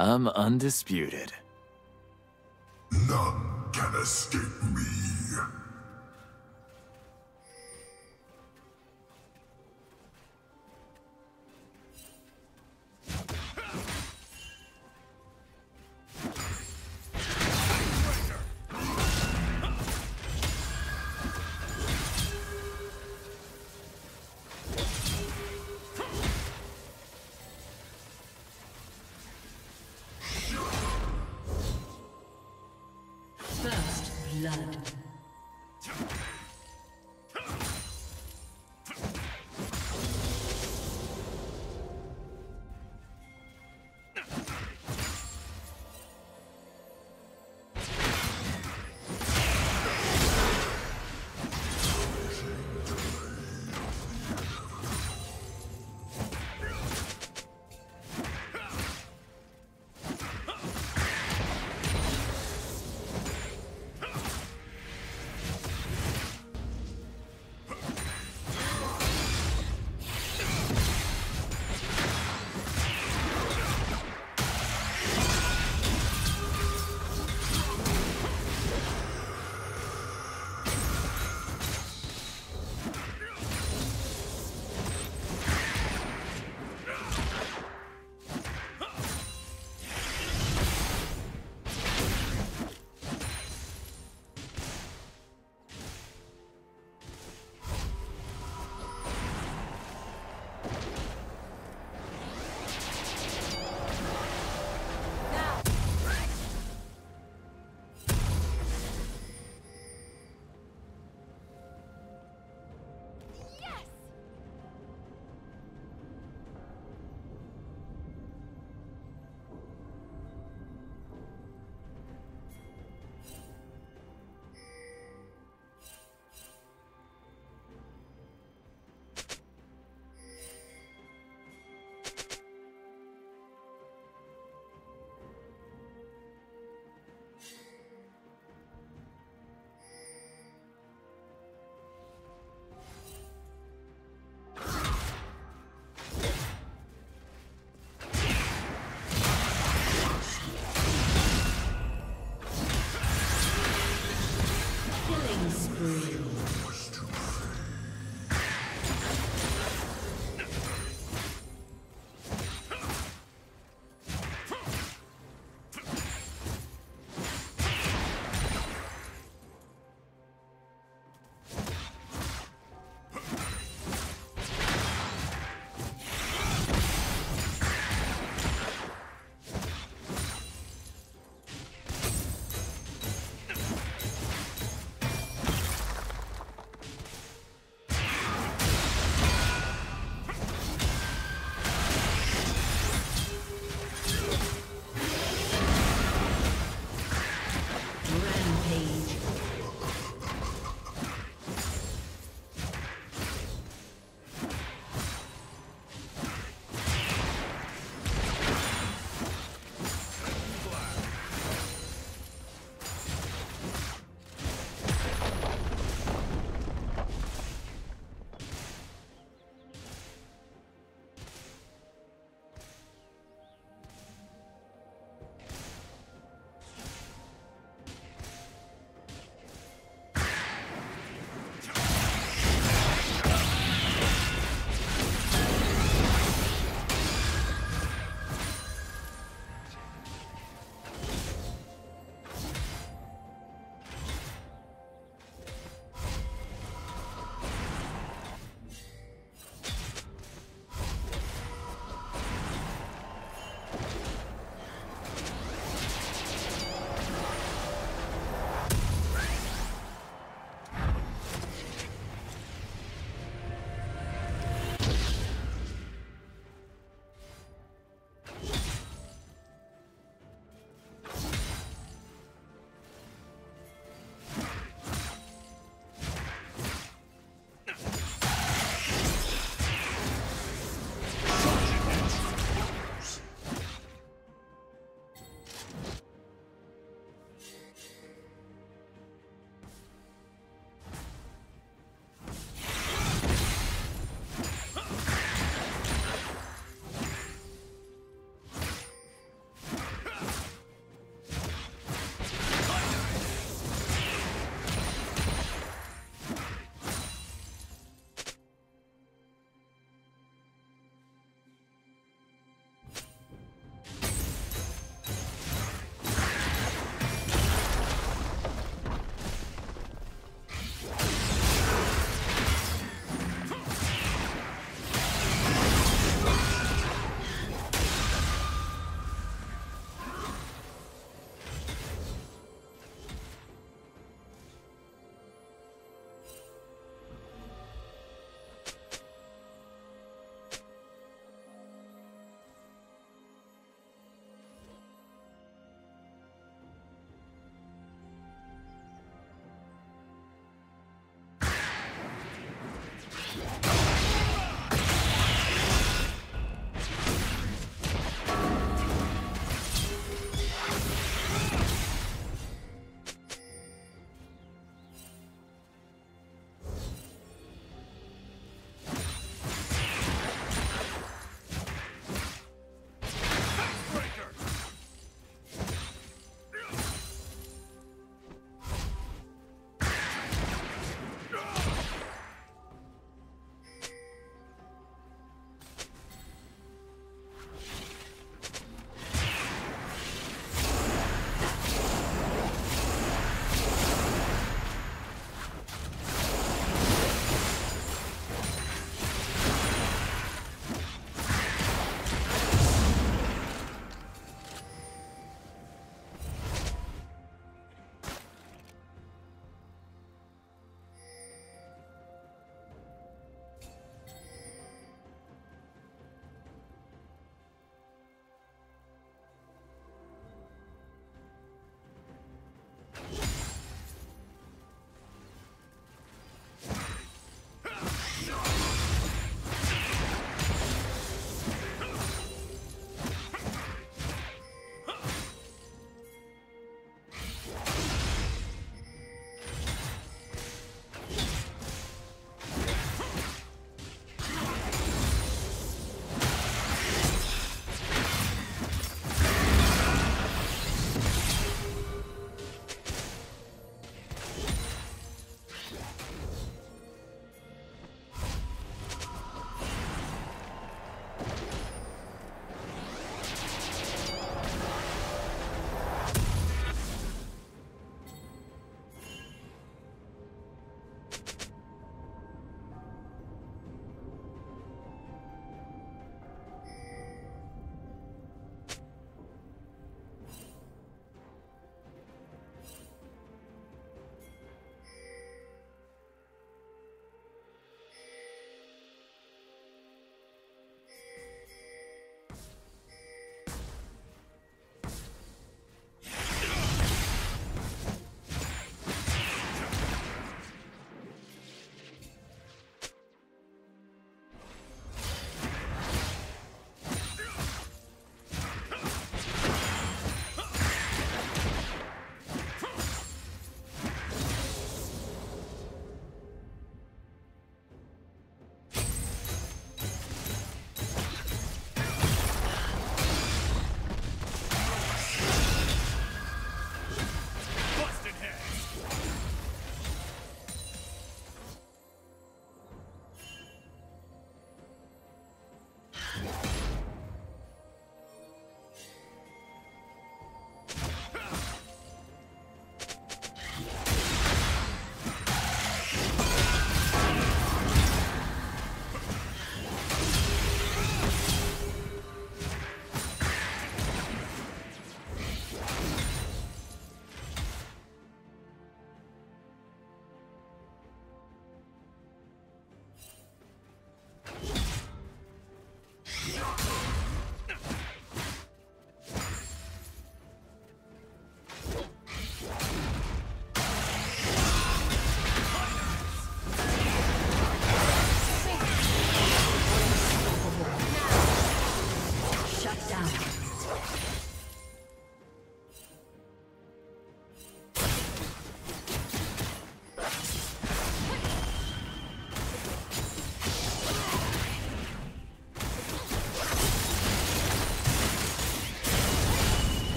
I'm undisputed. None can escape me.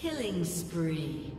Killing spree.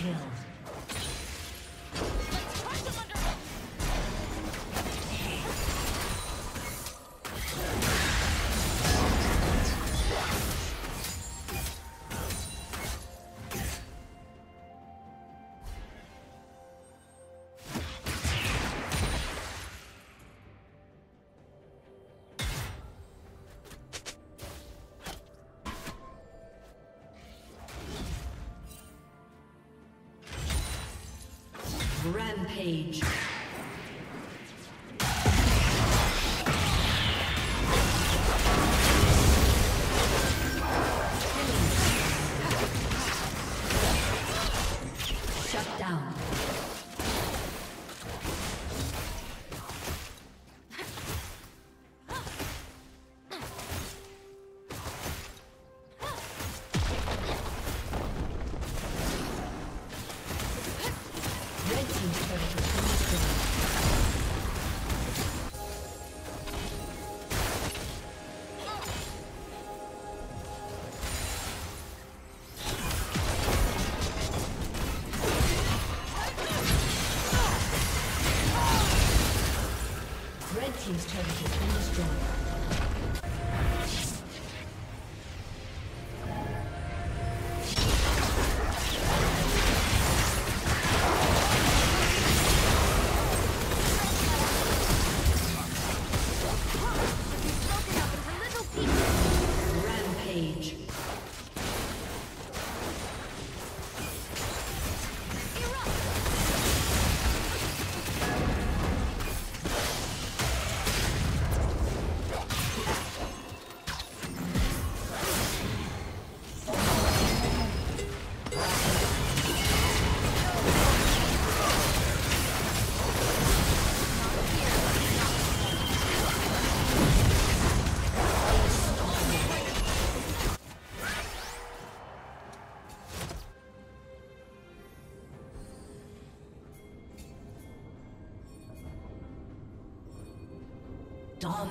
Kill. Rampage. Team's turret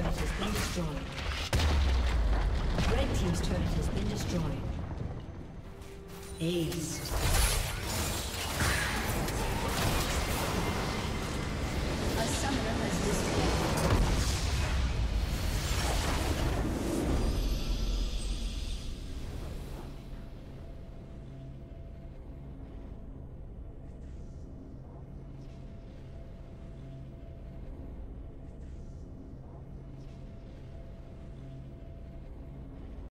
Turret has been destroyed. Red team's turret has been destroyed. Ace.